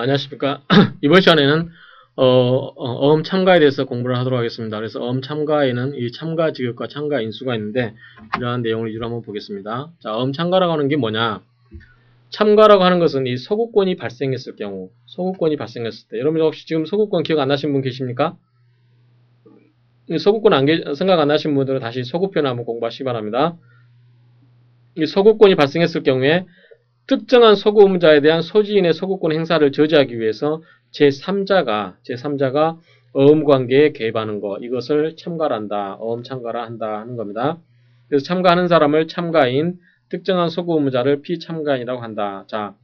안녕하십니까. 이번 시간에는 어, 어, 음 참가에 대해서 공부를 하도록 하겠습니다. 그래서 어음 참가에는 이 참가 지급과 참가 인수가 있는데 이러한 내용을 위주로 한번 보겠습니다. 자, 어음 참가라고 하는 게 뭐냐? 참가라고 하는 것은 이 소구권이 발생했을 경우, 소구권이 발생했을 때, 여러분 혹시 지금 소구권 기억 안 나신 분 계십니까? 소구권 안 계, 생각 안 나신 분들은 다시 소구편 한번 공부하시기 바랍니다. 이 소구권이 발생했을 경우에 특정한 소구음자에 대한 소지인의 소구권 행사를 저지하기 위해서 제3자가 제3자가 어음 관계에 개입하는 것 이것을 참가한다. 어음 참가라 한다 하는 겁니다. 그래서 참가하는 사람을 참가인, 특정한 소구음자를 피참가인이라고 한다. 자,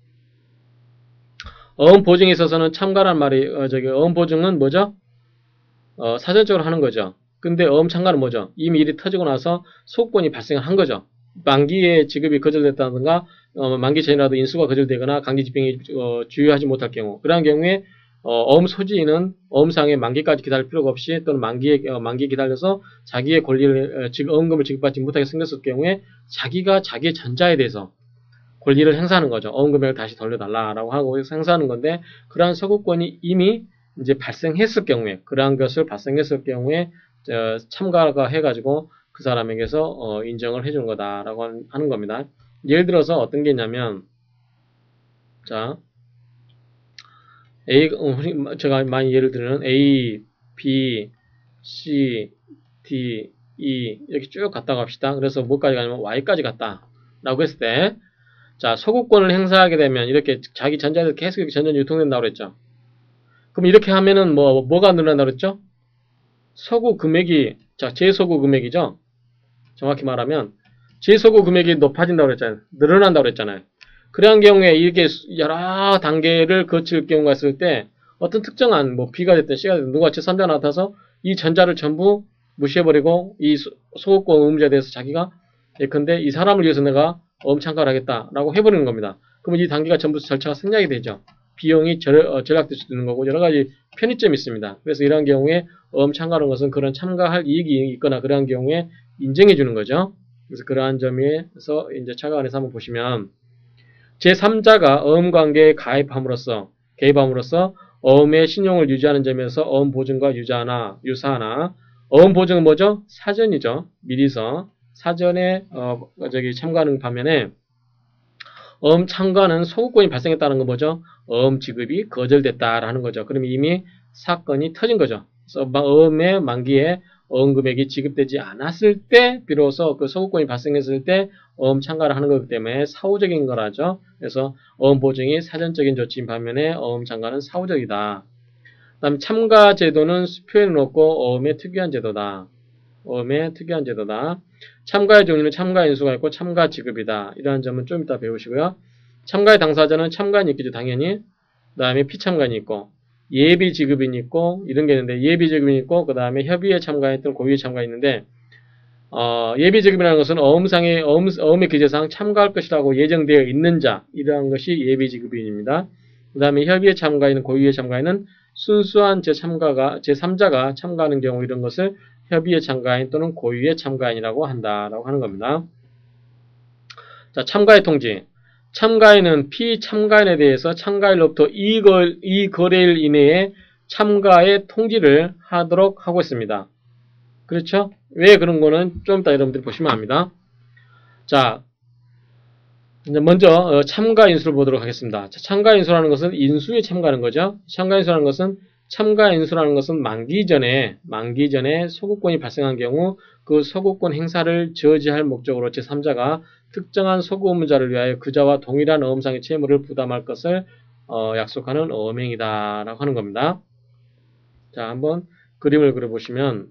어음 보증에 있어서는 참가란 말이 어, 저기 어음 보증은 뭐죠? 어, 사전적으로 하는 거죠. 근데 어음 참가는 뭐죠? 이미 일이 터지고 나서 소구권이 발생한 거죠. 만기에 지급이 거절됐다든가 어, 만기 전이라도 인수가 거절되거나 강제 집행이 어, 주의하지 못할 경우 그러한 경우에 어, 음 소지인은 어음상의 만기까지 기다릴 필요가 없이 또는 만기에 어, 만기 기다려서 자기의 권리를 어, 즉 어음금을 지급받지 못하게 생겼을 경우에 자기가 자기의 전자에 대해서 권리를 행사하는 거죠. 어음금액을 다시 돌려달라라고 하고 행사하는 건데 그러한 서구권이 이미 이제 발생했을 경우에 그러한 것을 발생했을 경우에 어, 참가가 해가지고 그 사람에게서 어, 인정을 해주는 거다라고 하는 겁니다. 예를 들어서 어떤 게 있냐면 자 A 어, 제가 많이 예를 들면 A, B, C, D, E 이렇게 쭉 갔다 갑시다. 그래서 뭐까지 가냐면 Y까지 갔다 라고 했을 때 자, 소구권을 행사하게 되면 이렇게 자기 전자들 계속 이렇게 전전 유통된다고 그랬죠. 그럼 이렇게 하면은 뭐, 뭐가 늘어난다고 그랬죠? 소구 금액이, 자, 제소구 금액이죠? 정확히 말하면 제소구 금액이 높아진다고 그랬잖아요. 늘어난다고 그랬잖아요. 그러한 경우에 이렇게 여러 단계를 거칠 경우가 있을 때 어떤 특정한 뭐 B가 됐든 C가 됐든 누가 제3자 나타나서 이 전자를 전부 무시해버리고 이 소구권 의무자에 대해서 자기가 예컨대 이 사람을 위해서 내가 엄참가를 하겠다라고 해버리는 겁니다. 그러면 이 단계가 전부 절차가 생략이 되죠. 비용이 절, 어, 절약될 수도 있는 거고 여러 가지 편의점이 있습니다. 그래서 이러한 경우에 엄 참가하는 것은 그런 참가할 이익이 있거나 그러한 경우에 인정해 주는 거죠. 그래서 그러한 점에서 이제 차가안에서 한번 보시면 제3자가 어음 관계에 가입함으로써 개입함으로써 어음의 신용을 유지하는 점에서 어음 보증과 유자나 유사하나 어음 보증은 뭐죠? 사전이죠. 미리서 사전에 어 저기 참가하는 반면에 어음 참가는 소구권이 발생했다는 건 뭐죠? 어음 지급이 거절됐다라는 거죠. 그럼 이미 사건이 터진 거죠. 그래서 어음의 만기에 어음 금액이 지급되지 않았을 때 비로소 그 소구권이 발생했을 때 어음 참가를 하는 거기 때문에 사후적인 거라죠. 그래서 어음 보증이 사전적인 조치인 반면에 어음 참가는 사후적이다. 그 다음 참가 제도는 수표에는 없고 어음의 특유한 제도다. 어음의 특유한 제도다. 참가의 종류는 참가 인수가 있고 참가 지급이다. 이러한 점은 좀 이따 배우시고요. 참가의 당사자는 참가인이 있겠죠. 당연히. 그 다음에 피참가인이 있고 예비 지급인이 있고 이런 게 있는데 예비 지급인이 있고 그 다음에 협의에 참가했던 고유에 참가 있는데 어, 예비 지급이라는 것은 어음상의 어음, 어음의 기재상 참가할 것이라고 예정되어 있는 자 이러한 것이 예비 지급인입니다. 그 다음에 협의에 참가있는 고유에 참가있는 순수한 제3가가 제3자가 참가하는 경우 이런 것을 협의에 참가인 또는 고유의 참가인이라고 한다라고 하는 겁니다. 자, 참가의 통지. 참가인은 피참가인에 대해서 참가일로부터 이, 거래일 이내에 참가의 통지를 하도록 하고 있습니다. 그렇죠? 왜 그런 거는 좀 이따 여러분들이 보시면 압니다. 자, 먼저 어, 참가 인수를 보도록 하겠습니다. 자, 참가 인수라는 것은 인수에 참가하는 거죠. 참가 인수라는 것은 참가 인수라는 것은 만기 전에 만기 전에 소구권이 발생한 경우 그 소구권 행사를 저지할 목적으로 제3자가 특정한 소구 의무자를 위하여 그자와 동일한 어음상의 채무를 부담할 것을 어, 약속하는 어명이다 라고 하는 겁니다. 자, 한번 그림을 그려보시면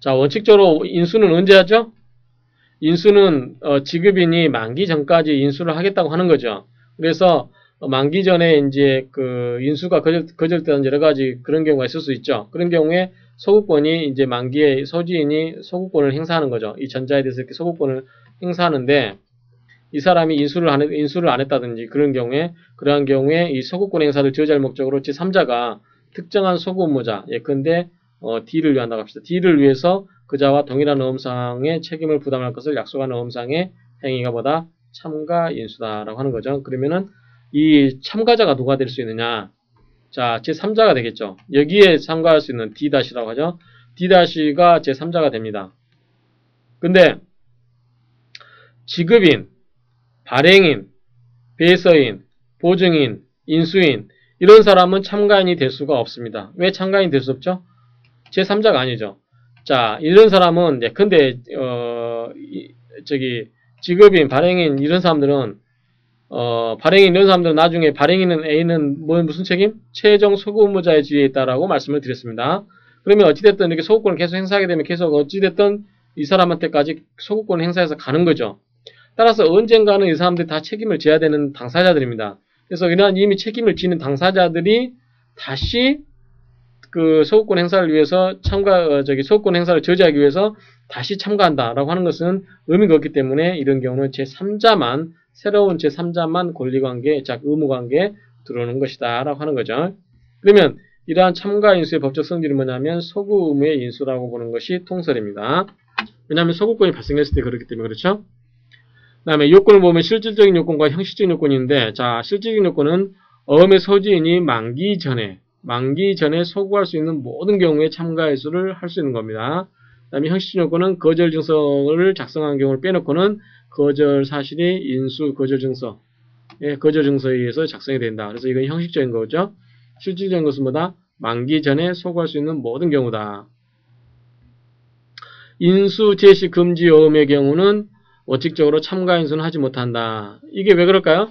자, 원칙적으로 인수는 언제 하죠? 인수는 어, 지급인이 만기 전까지 인수를 하겠다고 하는 거죠. 그래서 만기 전에 이제 그 인수가 거절, 거절되는 여러 가지 그런 경우가 있을 수 있죠. 그런 경우에 소구권이 이제 만기에 소지인이 소구권을 행사하는 거죠. 이 전자에 대해서 이렇게 소구권을 행사하는데 이 사람이 인수를 안, 했, 인수를 안 했다든지 그런 경우에 그러한 경우에 이 소구권 행사를 저지할 목적으로 제3자가 특정한 소구 업무자 예컨대 어, D를 위한다고 합시다. D를 위해서 그자와 동일한 어음상의 책임을 부담할 것을 약속하는 어음상의 행위가 보다 참가 인수다라고 하는 거죠. 그러면은 이 참가자가 누가 될 수 있느냐? 자, 제3자가 되겠죠. 여기에 참가할 수 있는 D-라고 하죠. D-가 제3자가 됩니다. 근데 지급인, 발행인, 배서인, 보증인, 인수인 이런 사람은 참가인이 될 수가 없습니다. 왜 참가인이 될 수 없죠? 제3자가 아니죠. 자, 이런 사람은 예, 근데 어 이, 저기 지급인, 발행인 이런 사람들은 어 발행인 이런 사람들은 나중에 발행인은 A는 뭐 무슨 책임? 최종 소구무자의 지위에 있다라고 말씀을 드렸습니다. 그러면 어찌됐든 이렇게 소구권을 계속 행사하게 되면 계속 어찌됐든 이 사람한테까지 소구권을 행사해서 가는 거죠. 따라서 언젠가는 이 사람들이 다 책임을 져야 되는 당사자들입니다. 그래서 이러한 이미 책임을 지는 당사자들이 다시 그 소유권 행사를 위해서 참가 어, 저기 소유권 행사를 저지하기 위해서 다시 참가한다라고 하는 것은 의미가 없기 때문에 이런 경우는 제 3자만 새로운 제 3자만 권리관계, 즉 의무관계 들어오는 것이다 라고 하는 거죠. 그러면 이러한 참가 인수의 법적 성질은 뭐냐면 소구 의무의 인수라고 보는 것이 통설입니다. 왜냐하면 소구권이 발생했을 때 그렇기 때문에 그렇죠. 그 다음에 요건을 보면 실질적인 요건과 형식적인 요건이 있는데 자 실질적인 요건은 어음의 소지인이 만기 전에 만기 전에 소구할 수 있는 모든 경우에 참가 해수를 할 수 있는 겁니다. 그 다음에 형식적 요건은 거절 증서를 작성한 경우를 빼놓고는 거절 사실이 인수 거절 증서 예, 거절 증서에 의해서 작성이 된다. 그래서 이건 형식적인 거죠. 실질적인 것은 뭐다? 만기 전에 소구할 수 있는 모든 경우다. 인수 제시 금지 어음의 경우는 원칙적으로 참가 인수는 하지 못한다. 이게 왜 그럴까요?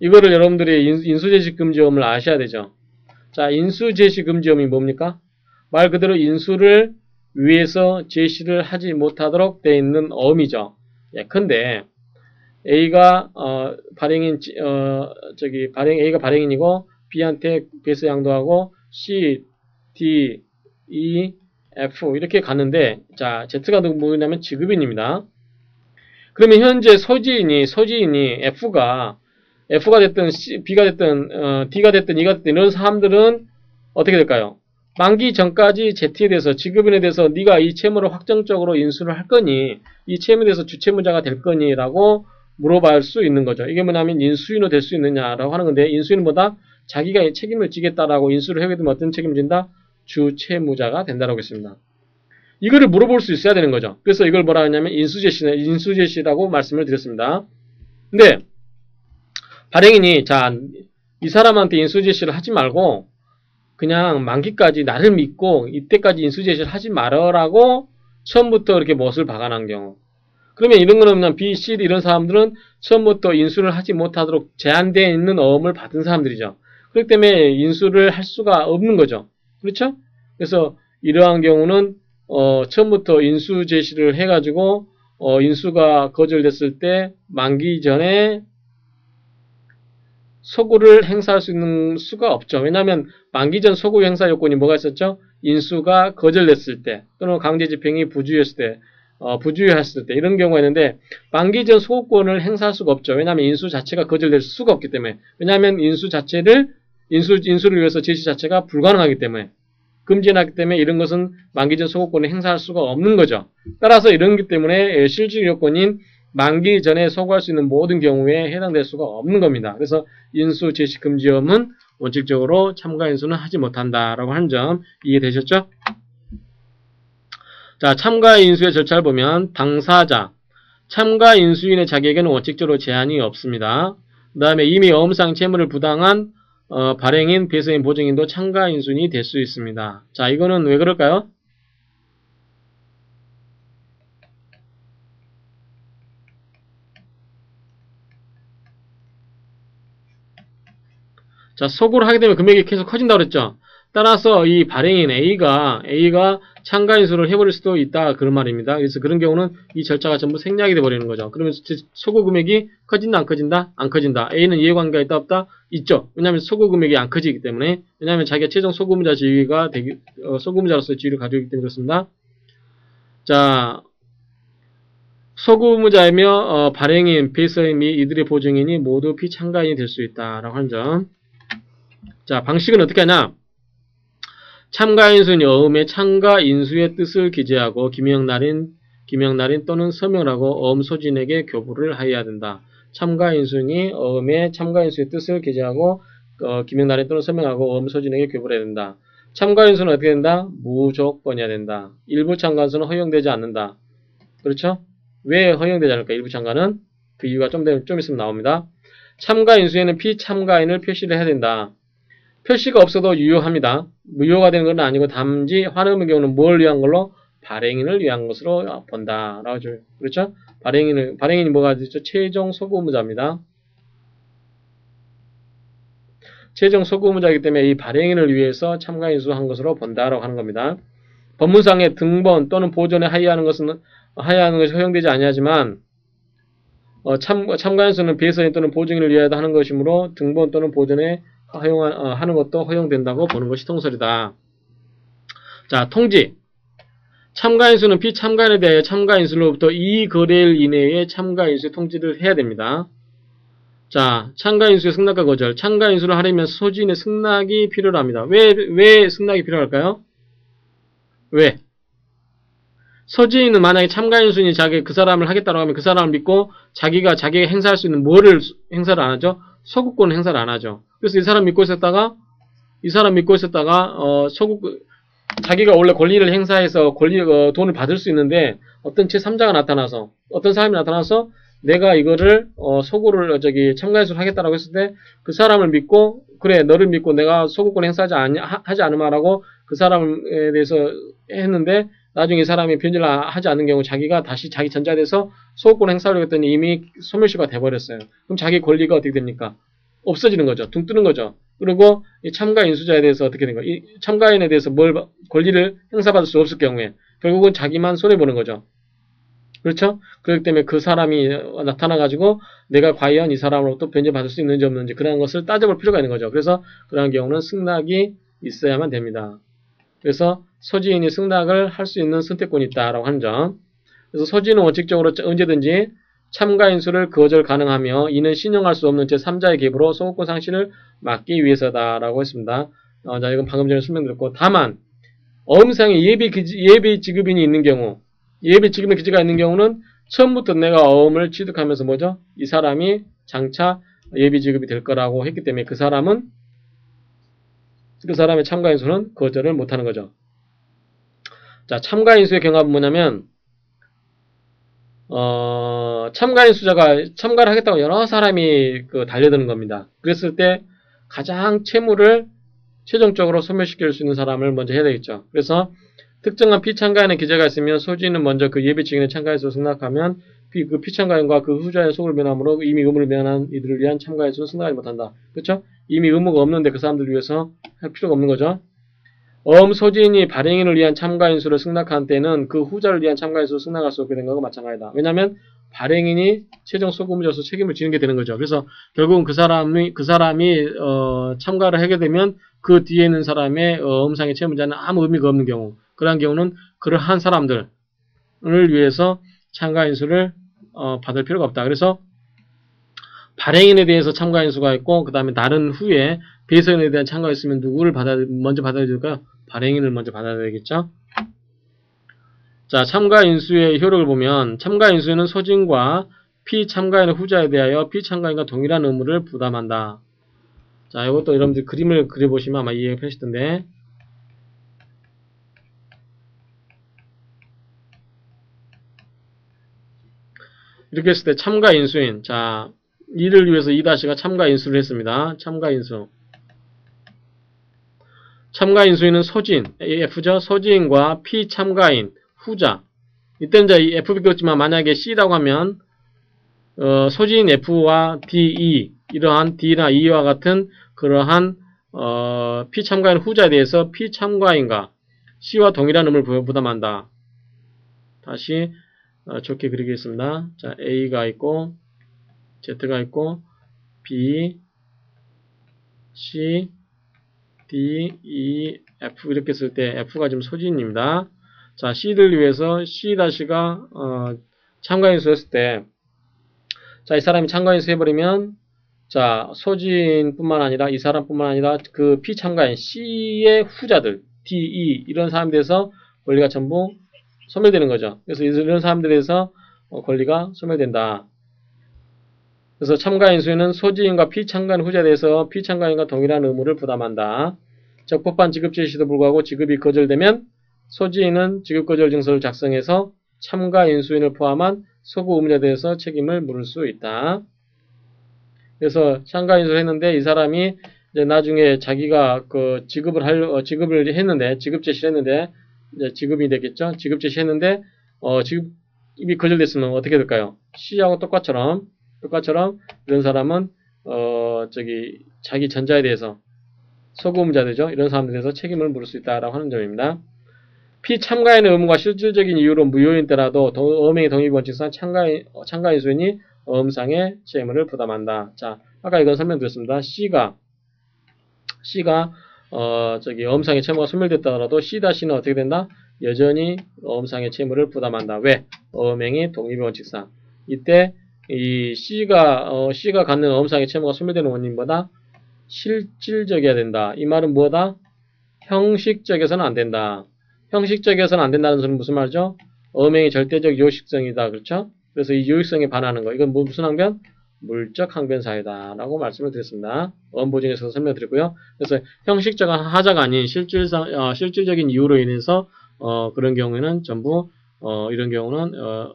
이거를 여러분들이 인수 제시 금지음을 아셔야 되죠. 자, 인수 제시 금지음이 뭡니까? 말 그대로 인수를 위해서 제시를 하지 못하도록 되어 있는 어음이죠. 예, 근데 A가 어, 발행인 어, 저기 발행 A가 발행인이고 B한테 배서 양도하고 C, D, E, F 이렇게 갔는데 자 Z가 누구냐면 지급인입니다. 그러면 현재 소지인이 소지인이 F가 F가 됐든 C, B가 됐든 어, D가 됐든 E가 됐든 이런 사람들은 어떻게 될까요? 만기 전까지 Z에 대해서 지급인에 대해서 네가 이 채무를 확정적으로 인수를 할 거니 이 채무에 대해서 주채무자가 될 거니 라고 물어볼 수 있는 거죠. 이게 뭐냐면 인수인으로 될 수 있느냐라고 하는 건데 인수인은 뭐다? 자기가 책임을 지겠다라고 인수를 하게 되면 어떤 책임을 진다? 주채무자가 된다라고 했습니다. 이거를 물어볼 수 있어야 되는 거죠. 그래서 이걸 뭐라 하냐면 인수제시, 인수제시라고 말씀을 드렸습니다. 근데 발행인이 자, 이 사람한테 인수제시를 하지 말고 그냥 만기까지 나를 믿고 이때까지 인수 제시를 하지 말아라고 처음부터 이렇게 못을 박아놓은 경우 그러면 이런 거는 그냥 B, C 이런 사람들은 처음부터 인수를 하지 못하도록 제한되어 있는 어음을 받은 사람들이죠. 그렇기 때문에 인수를 할 수가 없는 거죠. 그렇죠? 그래서 이러한 경우는 어, 처음부터 인수 제시를 해가지고 어, 인수가 거절됐을 때 만기 전에 소구를 행사할 수 있는 수가 없죠. 왜냐하면 만기 전 소구 행사 요건이 뭐가 있었죠? 인수가 거절됐을 때 또는 강제 집행이 부주의했을 때 어, 부주의했을 때 이런 경우가 있는데 만기 전 소구권을 행사할 수가 없죠. 왜냐하면 인수 자체가 거절될 수가 없기 때문에 왜냐하면 인수 자체를 인수, 인수를 위해서 제시 자체가 불가능하기 때문에 금지해놨기 때문에 이런 것은 만기 전 소구권을 행사할 수가 없는 거죠. 따라서 이런 기 때문에 실질 요건인 만기 전에 소구할 수 있는 모든 경우에 해당될 수가 없는 겁니다. 그래서 인수 제시 금지음은 원칙적으로 참가 인수는 하지 못한다라고 하는 점 이해되셨죠? 자, 참가 인수의 절차를 보면 당사자, 참가 인수인의 자격에는 원칙적으로 제한이 없습니다. 그 다음에 이미 어음상 채무를 부당한 어, 발행인, 배서인, 보증인도 참가 인수인이 될 수 있습니다. 자, 이거는 왜 그럴까요? 자, 소구를 하게 되면 금액이 계속 커진다고 그랬죠. 따라서 이 발행인 A가 A가 참가 인수를 해버릴 수도 있다 그런 말입니다. 그래서 그런 경우는 이 절차가 전부 생략이 돼버리는 거죠. 그러면 소구 금액이 커진다 안 커진다? 안 커진다. A는 이해관계가 있다 없다? 있죠. 왜냐하면 소구 금액이 안 커지기 때문에 왜냐하면 자기가 최종 소구무자 지위가 되기 어, 소구무자로서 지위를 가지고 있기 때문에 그렇습니다. 자 소구무자이며 어, 발행인, 배서인 및 이들의 보증인이 모두 피참가인이 될 수 있다라고 하는 점. 자 방식은 어떻게 하냐? 참가인수는 어음의 참가 인수의 뜻을 기재하고 기명날인 기명날인 또는 서명하고 어음 소진에게 교부를 하여야 된다. 참가인수니 어음의 참가인수의 뜻을 기재하고 어, 기명날인 또는 서명하고 어음 소진에게 교부를 해야 된다. 참가인수는 어떻게 된다? 무조건이어야 된다. 일부 참가인수는 허용되지 않는다. 그렇죠? 왜 허용되지 않을까? 일부 참가는 그 이유가 좀, 좀 있으면 나옵니다. 참가인수에는 피참가인을 표시를 해야 된다. 표시가 없어도 유효합니다. 무효가 되는 건 아니고 단지 환음의 경우는 뭘 위한 걸로? 발행인을 위한 것으로 본다. 라고 죠 그렇죠? 발행인을, 발행인이 뭐가 되죠? 최종 소구무자입니다. 최종 소구무자이기 때문에 이 발행인을 위해서 참가 인수 한 것으로 본다라고 하는 겁니다. 법문상의 등본 또는 보존에 하야하는 것은 하야하는 것이 허용되지 아니하지만 어, 참, 참가인수는 배선인 또는 보증인을 위하여 하는 것이므로 등본 또는 보존에 허용한, 어, 하는 것도 허용된다고 보는 것이 통설이다. 자, 통지. 참가인수는 비참가인에 대해 참가인수로부터 이 거래일 이내에 참가인수의 통지를 해야 됩니다. 자, 참가인수의 승낙과 거절. 참가인수를 하려면 소지인의 승낙이 필요합니다. 왜, 왜 승낙이 필요할까요? 왜? 서지인은 만약에 참가인수니 자기 그 사람을 하겠다고 하면 그 사람을 믿고 자기가 자기가 행사할 수 있는 뭐를 행사를 안 하죠? 소국권 행사를 안 하죠. 그래서 이 사람 믿고 있었다가 이 사람 믿고 있었다가 어 소국 자기가 원래 권리를 행사해서 권리 어, 돈을 받을 수 있는데 어떤 제3자가 나타나서 어떤 사람이 나타나서 내가 이거를 어, 소구를 저기 참가인수를 하겠다라고 했을 때 그 사람을 믿고 그래 너를 믿고 내가 소구권 행사하지 않, 하지 않으마라고 그 사람에 대해서 했는데 나중에 이 사람이 변제를 하지 않는 경우 자기가 다시 자기 전자돼서 소유권 행사하려고 했더니 이미 소멸시가 돼버렸어요. 그럼 자기 권리가 어떻게 됩니까? 없어지는 거죠. 둥 뜨는 거죠. 그리고 이 참가 인수자에 대해서 어떻게 된 거예요? 이 참가인에 대해서 뭘 권리를 행사받을 수 없을 경우에 결국은 자기만 손해 보는 거죠. 그렇죠? 그렇기 때문에 그 사람이 나타나가지고 내가 과연 이 사람으로부터 변제받을 수 있는지 없는지 그런 것을 따져볼 필요가 있는 거죠. 그래서 그런 경우는 승낙이 있어야만 됩니다. 그래서 소지인이 승낙을 할 수 있는 선택권이 있다라고 하는 점. 그래서 소지인은 원칙적으로 언제든지 참가 인 수를 거절 가능하며 이는 신용할 수 없는 제3자의 개입으로 소유권 상실을 막기 위해서다라고 했습니다. 어, 자, 이건 방금 전에 설명드렸고 다만 어음상에 예비, 예비 지급인이 있는 경우 예비 지급인 기지가 있는 경우는 처음부터 내가 어음을 취득하면서 뭐죠? 이 사람이 장차 예비 지급이 될 거라고 했기 때문에 그 사람은 그 사람의 참가 인수는 거절을 못하는 거죠. 자, 참가인수의 경합은 뭐냐면, 어, 참가인 수자가 참가를 하겠다고 여러 사람이 그 달려드는 겁니다. 그랬을 때 가장 채무를 최종적으로 소멸시킬 수 있는 사람을 먼저 해야 되겠죠. 그래서 특정한 피참가인의 기재가 있으면 소지는 먼저 그 예비 측인의 참가인수를 승낙하면 피, 그 피참가인과 그 후자의 속을 면함으로 이미 의무를 면한 이들을 위한 참가인수는 승낙하지 못한다. 그렇죠? 이미 의무가 없는데 그 사람들 위해서 할 필요가 없는 거죠. 어음 소지인이 발행인을 위한 참가인 수를 승낙한 때는 그 후자를 위한 참가인 수를 승낙할 수 없게 된 것과 마찬가지다. 왜냐하면 발행인이 최종 소금을 책임을 지는 게 되는 거죠. 그래서 결국은 그 사람이 그 사람이 어, 참가를 하게 되면 그 뒤에 있는 사람의 어, 음상의 채무자는 아무 의미가 없는 경우, 그러한 경우는 그러한 사람들을 위해서 참가인 수를 어, 받을 필요가 없다. 그래서 발행인에 대해서 참가 인수가 있고 그 다음에 다른 후에 배선에 대한 참가가 있으면 누구를 받아 먼저 받아야 될까요? 발행인을 먼저 받아야 되겠죠? 자, 참가 인수의 효력을 보면 참가 인수는 소진과 피참가인의 후자에 대하여 피참가인과 동일한 의무를 부담한다. 자, 이것도 여러분들 그림을 그려보시면 아마 이해가 되실 텐데 이렇게 했을 때 참가 인수인 자 이를 위해서 이다시가 참가 인수를 했습니다. 참가 인수 참가 인수인은 소진, F죠. 소진과 피참가인, 후자. 이때는 이제 F 비겼지만 만약에 C라고 하면 어, 소진 F와 DE 이러한 D나 E와 같은 그러한 어, 피참가인 후자에 대해서 피참가인과 C와 동일한 음을 부담한다. 다시 어, 좋게 그리겠습니다. 자, A가 있고 Z가 있고 B, C, D, E, F 이렇게 쓸 때 F가 지금 소진입니다. 자, C를 위해서 C-가 어, 참가인수 했을 때 자, 이 사람이 참가인수 해버리면 자, 소진뿐만 아니라 이 사람뿐만 아니라 그 피참가인 C의 후자들 D, E 이런 사람들에 대해서 권리가 전부 소멸되는 거죠. 그래서 이런 사람들에 대해서 어, 권리가 소멸된다. 그래서 참가 인수인은 소지인과 피참가인 후자에 대해서 피참가인과 동일한 의무를 부담한다. 적법한 지급 제시도 불구하고 지급이 거절되면 소지인은 지급 거절 증서를 작성해서 참가 인수인을 포함한 소구 의무자에 대해서 책임을 물을 수 있다. 그래서 참가 인수를 했는데 이 사람이 이제 나중에 자기가 그 지급을 할 어, 지급을 했는데 지급 제시를 했는데 이제 지급이 되겠죠. 지급 제시했는데 어 지급이 거절됐으면 어떻게 될까요? C하고 똑같처럼 똑같처럼 이런 사람은 어 저기 자기 전자에 대해서 소구음자 되죠. 이런 사람들에 대해서 책임을 물을 수 있다라고 하는 점입니다. 피 참가인의 의무가 실질적인 이유로 무효인 때라도 어명의 동의원칙상 참가인, 참가인 수인이 어음상의 책임을 부담한다. 자, 아까 이건 설명드렸습니다. C가 C가 어 저기 어음상의 채무가 소멸됐다더라도 C-는 어떻게 된다? 여전히 어음상의 채무를 부담한다. 왜? 어명의 독립원칙상. 이때 이 C가 어, C가 갖는 어음상의 채무가 소멸되는 원인보다 실질적이어야 된다. 이 말은 뭐다? 형식적에서는 안 된다. 형식적에서는 안 된다는 소리는 무슨 말이죠? 어명이 절대적 요식성이다. 그렇죠? 그래서 이 요식성에 반하는 거. 이건 뭐 무슨 항변? 물적 항변사이다. 라고 말씀을 드렸습니다. 원보증에서 설명드렸고요. 그래서 형식적 하자가 아닌 실질상, 어, 실질적인 이유로 인해서 어, 그런 경우에는 전부 어, 이런 경우는 어,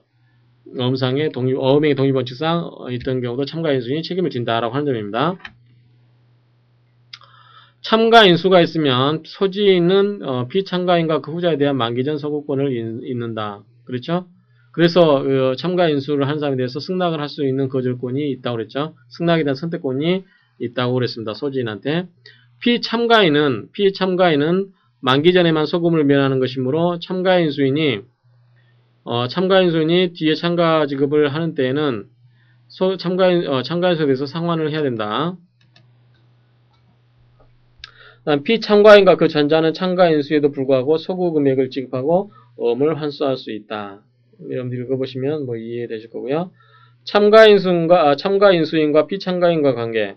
어음상의 독립, 어음의 독립 원칙상 어, 있던 경우도 참가 인수인이 책임을 진다라고 하는 점입니다. 참가 인수가 있으면 소지인은 어, 피참가인과 그 후자에 대한 만기전 서구권을 잇는다. 그렇죠? 그래서 어, 참가 인수를 한 사람에 대해서 승낙을 할 수 있는 거절권이 있다고 그랬죠. 승낙에 대한 선택권이 있다고 그랬습니다. 소지인한테. 피참가인은 피참가인은 만기 전에만 소금을 면하는 것이므로 참가인 수인이 어, 참가인 수인이 뒤에 참가 지급을 하는 때에는 소, 참가인 어, 참가인 수에 대해서 상환을 해야 된다. 피참가인과 그 전자는 참가인 수에도 불구하고 소구 금액을 지급하고 엄을 환수할 수 있다. 여러분들 읽어보시면 뭐 이해되실 거고요. 참가인수인과 아, 참가인수인과 피참가인과 관계.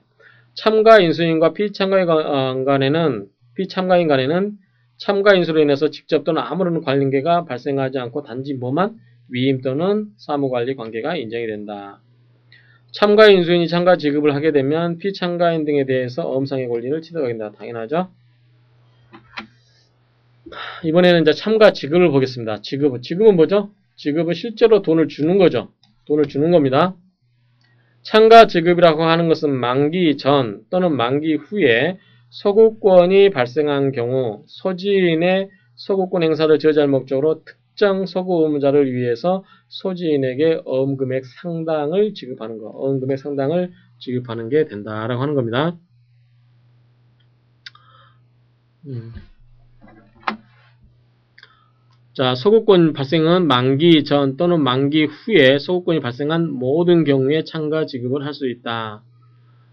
참가인수인과 피참가인 간에는 피참가인 간에는 참가인수로 인해서 직접 또는 아무런 관계가 발생하지 않고 단지 뭐만 위임 또는 사무관리 관계가 인정이 된다. 참가인수인이 참가 지급을 하게 되면 피참가인 등에 대해서 엄상의 권리를 취득하게 된다. 당연하죠. 이번에는 이제 참가 지급을 보겠습니다. 지급, 지급은 뭐죠? 지급은 실제로 돈을 주는 거죠. 돈을 주는 겁니다. 참가 지급이라고 하는 것은 만기 전 또는 만기 후에 소구권이 발생한 경우 소지인의 소구권 행사를 저지할 목적으로 특정 소구 의무자를 위해서 소지인에게 어음금액 상당을 지급하는 거, 어음금액 상당을 지급하는 게 된다라고 하는 겁니다. 음. 자, 소구권 발생은 만기 전 또는 만기 후에 소구권이 발생한 모든 경우에 참가 지급을 할 수 있다.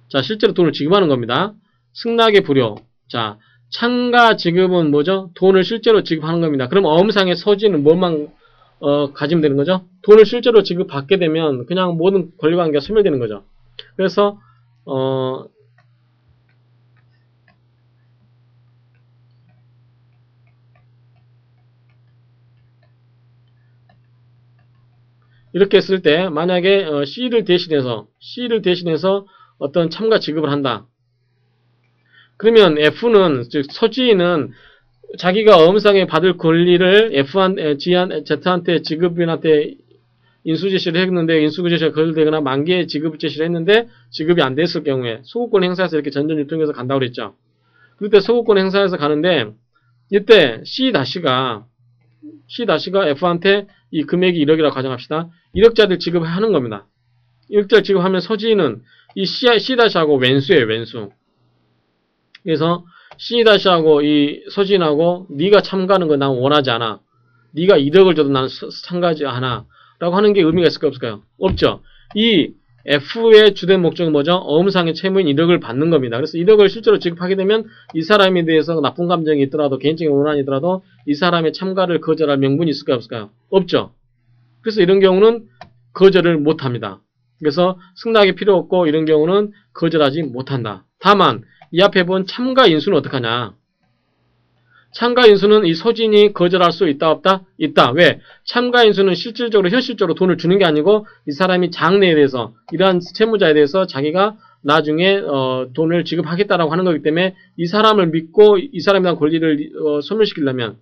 자, 실제로 돈을 지급하는 겁니다. 승낙의 불효. 자, 참가 지급은 뭐죠? 돈을 실제로 지급하는 겁니다. 그럼 어음상의 소지는 뭐만 어, 가지면 되는 거죠? 돈을 실제로 지급받게 되면 그냥 모든 권리관계가 소멸되는 거죠. 그래서 어, 이렇게 했을 때 만약에 어, C를 대신해서 C를 대신해서 어떤 참가 지급을 한다. 그러면 F는 즉 소지인은 자기가 어음상에 받을 권리를 F한 G한 Z한테 지급인한테 인수 제시를 했는데 인수 제시가 거절되거나 만기에 지급 제시를 했는데 지급이 안 됐을 경우에 소구권 행사에서 이렇게 전전 유통해서 간다고 그랬죠. 그때 소구권 행사에서 가는데 이때 C-가 C-가 F한테 이 금액이 1억이라고 가정합시다. 1억짜리 지급을 하는 겁니다. 1억짜리 지급하면 서지인은 이 C-하고 왼수예요, 왼수. 그래서 C-하고 이 서지인하고 네가 참가하는 거 난 원하지 않아. 네가 1억을 줘도 난 참가하지 않아. 라고 하는 게 의미가 있을까요, 없을까요? 없죠. 이 F의 주된 목적은 뭐죠? 어음상의 채무인 1억을 받는 겁니다. 그래서 1억을 실제로 지급하게 되면 이 사람에 대해서 나쁜 감정이 있더라도 개인적인 원한이 있더라도 이 사람의 참가를 거절할 명분이 있을까요? 없을까요? 없죠. 그래서 이런 경우는 거절을 못합니다. 그래서 승낙이 필요 없고 이런 경우는 거절하지 못한다. 다만 이 앞에 본 참가 인수는 어떡하냐? 참가 인수는 이 소진이 거절할 수 있다 없다? 있다. 왜? 참가 인수는 실질적으로 현실적으로 돈을 주는 게 아니고 이 사람이 장래에 대해서 이러한 채무자에 대해서 자기가 나중에 어, 돈을 지급하겠다라고 하는 거기 때문에 이 사람을 믿고 이 사람에 대한 권리를 어, 소멸시키려면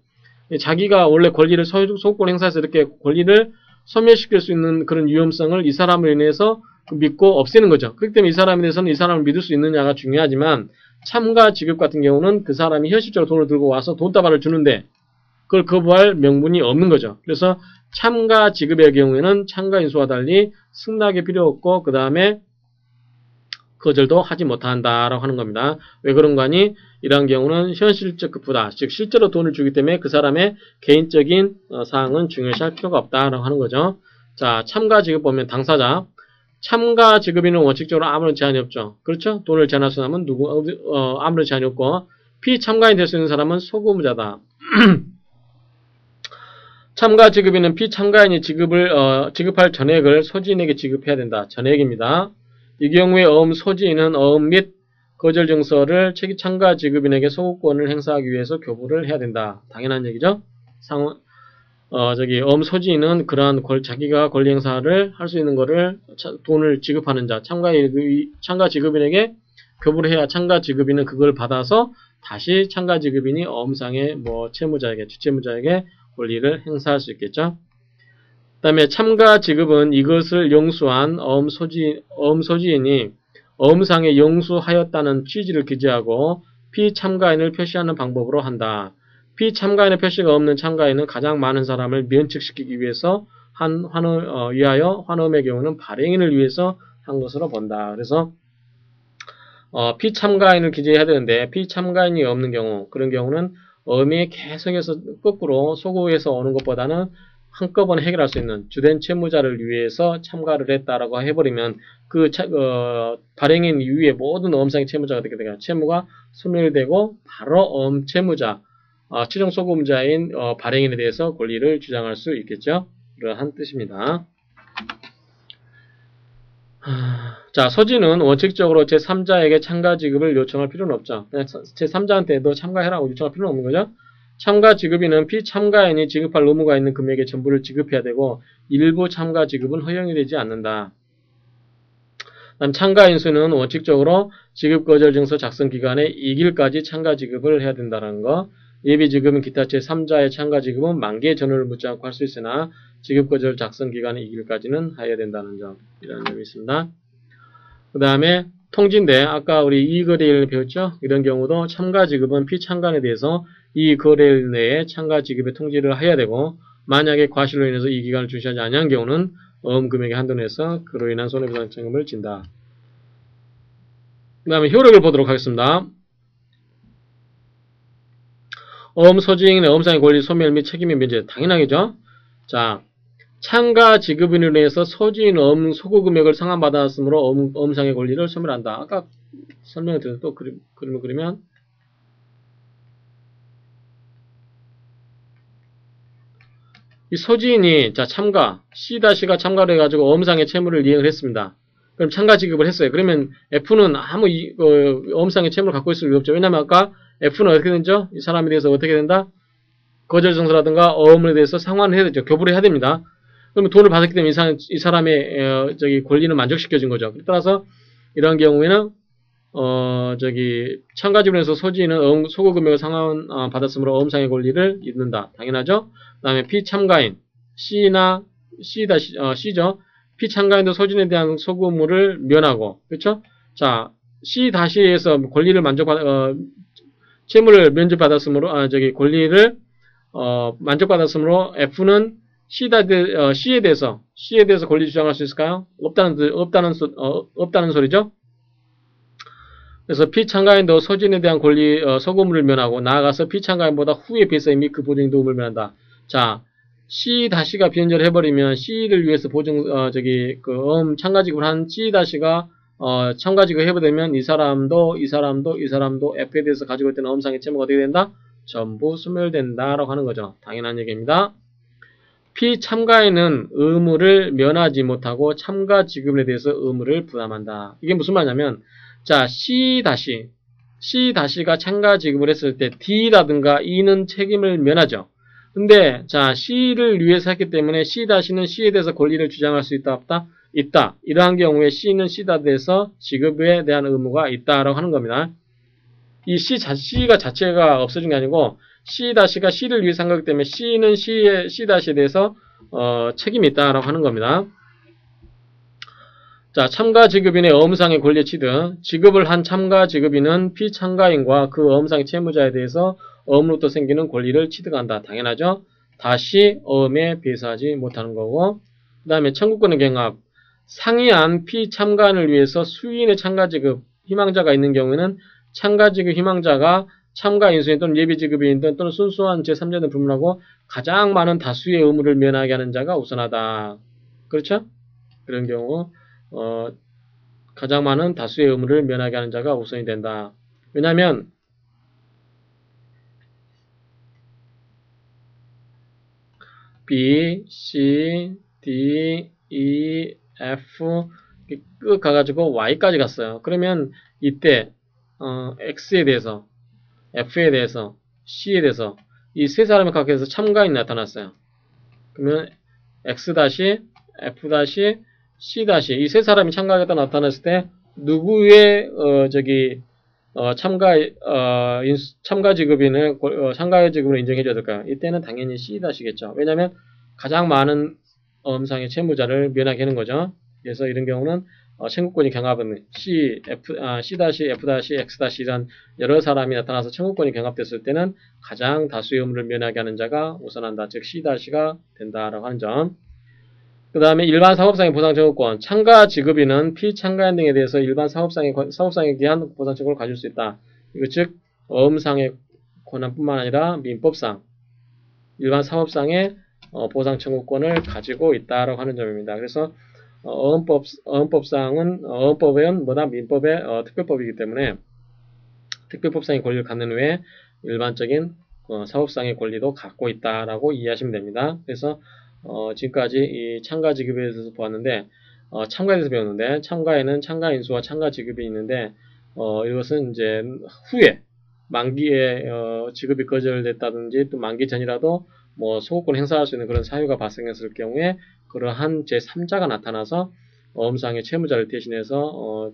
자기가 원래 권리를 소, 소권 행사해서 이렇게 권리를 소멸시킬 수 있는 그런 위험성을 이 사람을 인해서 믿고 없애는 거죠. 그렇기 때문에 이 사람에 대해서는 이 사람을 믿을 수 있느냐가 중요하지만 참가 지급 같은 경우는 그 사람이 현실적으로 돈을 들고 와서 돈다발을 주는데 그걸 거부할 명분이 없는 거죠. 그래서 참가 지급의 경우에는 참가 인수와 달리 승낙이 필요 없고 그 다음에 거절도 하지 못한다라고 하는 겁니다. 왜 그런 거 아니? 이러한 경우는 현실적 부다, 즉 실제로 돈을 주기 때문에 그 사람의 개인적인 어, 사항은 중요시할 필요가 없다라고 하는 거죠. 자, 참가 지급 보면 당사자, 참가 지급에는 원칙적으로 아무런 제한이 없죠. 그렇죠? 돈을 제한할 사람은 누구, 어, 아무런 제한이 없고 피참가인이 될수 있는 사람은 소금자다. 참가 지급에는 피참가인이 지급을 어, 지급할 전액을 소지인에게 지급해야 된다. 전액입니다. 이 경우에 어음 소지인은 어음 및 거절 증서를 체기 참가 지급인에게 소구권을 행사하기 위해서 교부를 해야 된다. 당연한 얘기죠. 상 어, 저기 소지인은 그러한 권, 자기가 권리 행사를 할 수 있는 차, 돈을 지급하는 자, 참가 참가 지급인에게 교부를 해야 참가 지급인은 그걸 받아서 다시 참가 지급인이 어음상의 뭐 채무자에게 주채무자에게 권리를 행사할 수 있겠죠. 그 다음에 참가 지급은 이것을 용수한 어음 소지, 어음 소지인이 어음상에 용수하였다는 취지를 기재하고 피참가인을 표시하는 방법으로 한다. 피참가인의 표시가 없는 참가인은 가장 많은 사람을 면책시키기 위해서 한 환음, 어, 위하여 환음의 경우는 발행인을 위해서 한 것으로 본다. 그래서 어, 피참가인을 기재해야 되는데 피참가인이 없는 경우 그런 경우는 어음이 계속해서 거꾸로 소구에서 오는 것보다는 한꺼번에 해결할 수 있는 주된 채무자를 위해서 참가를 했다라고 해버리면 그 차, 어, 발행인 이후에 모든 어음상의 채무자가 되게 되요 채무가 소멸되고 바로 어음 채무자, 어, 최종 소금자인 어, 발행인에 대해서 권리를 주장할 수 있겠죠. 그러한 뜻입니다. 자, 소지는 원칙적으로 제3자에게 참가 지급을 요청할 필요는 없죠. 제3자한테도 참가해라고 요청할 필요는 없는 거죠. 참가 지급인은 피참가인이 지급할 의무가 있는 금액의 전부를 지급해야 되고 일부 참가 지급은 허용이 되지 않는다. 참가인 수는 원칙적으로 지급 거절 증서 작성 기간에 2일까지 참가 지급을 해야 된다는 거. 예비 지급은 기타 제3자의 참가 지급은 만개 전후를 묻지 않고 할 수 있으나 지급거절 작성 기간에 2일까지는 해야 된다는 점. 이런 점이 있습니다. 그 다음에 통지인데 아까 우리 이 거래를 배웠죠? 이런 경우도 참가 지급은 피참가에 대해서 이 거래일 내에 참가 지급의 통지를 해야 되고 만약에 과실로 인해서 이 기간을 주시하지 아니한 경우는 어음 금액의 한도 내에서 그로 인한 손해배상 책임을 진다. 그 다음에 효력을 보도록 하겠습니다. 어음 소지행인의 어음상의 권리 소멸 및 책임의 면제 당연하겠죠. 자, 참가 지급인으로 인해서 소지인 어음 소구 금액을 상환받았으므로 어음, 어음상의 권리를 소멸한다. 아까 설명을 드려서 또 그림, 그림을 그리면 이 소지인이 자 참가 C-가 참가를 해가지고 어음상의 채무를 이행을 했습니다. 그럼 참가 지급을 했어요. 그러면 F는 아무 이, 어, 어음상의 채무를 갖고 있을 리 없죠. 왜냐면 아까 F는 어떻게 된죠? 이 사람에 대해서 어떻게 된다? 거절증서라든가 어음에 대해서 상환을 해야 되죠. 교부를 해야 됩니다. 그러면 돈을 받았기 때문에 이, 사람, 이 사람의 어, 저기 권리는 만족시켜진 거죠. 따라서 이런 경우에는 어 저기 참가지분에서 소지인은 어음, 소고 금액을 상환 어, 받았으므로 어음상의 권리를 잃는다. 당연하죠. 그다음에 피참가인 C나 C 다시 어, C죠. 피참가인도 소진에 대한 소금물을 면하고 그렇죠? 자 C 다시에서 권리를 만족받 어, 채무를 면제받았으므로 아 저기 권리를 어, 만족받았으므로 F는 C 다 어, C에 대해서 C에 대해서 권리 주장할 수 있을까요? 없다는 없다는 소, 어, 없다는 소리죠. 그래서 피참가인도 소진에 대한 권리 어, 소금을 면하고 나아가서 피참가인보다 후에 비싸 및그 보증 도움을 면한다. 자, C 다시가 변절을 해버리면 C를 위해서 보증 어, 저기 그 음 참가직을 한 C 다시가 어, 참가직을 해버리면 이 사람도 이 사람도 이 사람도 F에 대해서 가지고 있던 음상의 채무가 어떻게 된다? 전부 소멸된다 라고 하는 거죠. 당연한 얘기입니다. 피참가에는 의무를 면하지 못하고 참가 지급에 대해서 의무를 부담한다. 이게 무슨 말이냐면 자 C 다시 C 다시가 참가 지급을 했을 때 D라든가 E는 책임을 면하죠. 근데 자 C를 위해서 했기 때문에 C 다시는 C에 대해서 권리를 주장할 수 있다 없다? 있다. 이러한 경우에 C는 C다 대해서 지급에 대한 의무가 있다라고 하는 겁니다. 이 C 자, C가 자체가 없어진 게 아니고 C 다시가 C를 위해서 한 거기 때문에 C는 C의 C 다시에 대해서 어, 책임이 있다라고 하는 겁니다. 자, 참가 지급인의 어음상의 권리 취득. 지급을 한 참가 지급인은 피참가인과 그 어음상의 채무자에 대해서 어음으로부터 생기는 권리를 취득한다. 당연하죠. 다시 어음에 배수하지 못하는 거고. 그 다음에 청구권의 경합. 상이한 피참가인을 위해서 수인의 참가 지급 희망자가 있는 경우에는 참가 지급 희망자가 참가 인수인 또는 예비 지급인 또는 순수한 제3자 등 불문하고 가장 많은 다수의 의무를 면하게 하는 자가 우선하다. 그렇죠? 그런 경우 어, 가장 많은 다수의 의무를 면하게 하는 자가 우선이 된다. 왜냐하면 B, C, D, E, F 끝 가가지고 Y까지 갔어요. 그러면 이때 어, X에 대해서 F에 대해서 C에 대해서 이 세 사람의 각각에서 참가인이 나타났어요. 그러면 X 다시 F 다시 C 다시 이 세 사람이 참가하겠다 나타났을 때 누구의 어, 저기 어, 참가 어, 인수, 참가 지급인을 어, 참가 지급을 인정해줘야 될까요? 이때는 당연히 C 다시겠죠. 왜냐하면 가장 많은 엄상의 채무자를 면하게 하는 거죠. 그래서 이런 경우는 어, 청구권이 경합은 C, F, 아, C F X 이런 여러 사람이 나타나서 청구권이 경합됐을 때는 가장 다수의 의무를 면하게 하는 자가 우선한다. 즉 C 다시가 된다라고 하는 점. 그 다음에 일반 사업상의 보상청구권, 참가 지급인은 피참가인 등에 대해서 일반 사업상의 사업상에 대한 보상청구를 가질 수 있다. 이거 즉 어음상의 권한뿐만 아니라 민법상 일반 사업상의 어, 보상 청구권을 가지고 있다라고 하는 점입니다. 그래서 어, 어음법 어음법상은 어음법은 뭐다 민법의 어, 특별법이기 때문에 특별법상의 권리를 갖는 후에 일반적인 어, 사업상의 권리도 갖고 있다라고 이해하시면 됩니다. 그래서 어, 지금까지 이 참가 지급에 대해서 보았는데 어, 참가에 대해서 배웠는데 참가에는 참가 인수와 참가 지급이 있는데 어, 이것은 이제 후에 만기에 어, 지급이 거절됐다든지 또 만기 전이라도 뭐 소급권 행사할 수 있는 그런 사유가 발생했을 경우에 그러한 제3자가 나타나서 어음상의 채무자를 대신해서 어,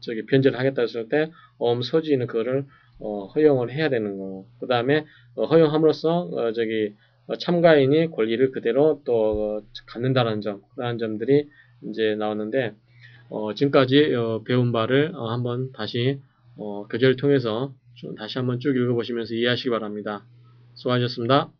저기 변제를 하겠다 했을 때 어음 서지인은 그거를 어, 허용을 해야 되는 거. 그 다음에 어, 허용함으로써 어, 저기 어, 참가인이 권리를 그대로 또 어, 갖는다는 점, 그러한 점들이 이제 나오는데 어, 지금까지 어, 배운 바를 어, 한번 다시 어, 교재를 통해서 좀 다시 한번 쭉 읽어보시면서 이해하시기 바랍니다. 수고하셨습니다.